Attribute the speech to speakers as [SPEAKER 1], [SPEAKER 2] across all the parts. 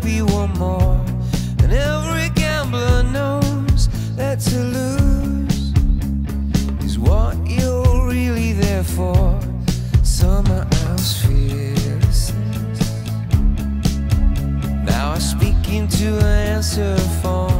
[SPEAKER 1] there'll be one more. And every gambler knows that to lose is what you're really there for. Summer house fearlessness. Now I speak into an answer phone.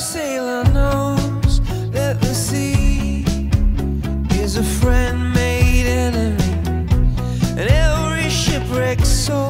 [SPEAKER 1] sailor knows that the sea is a friend made enemy, and every shipwrecked soul.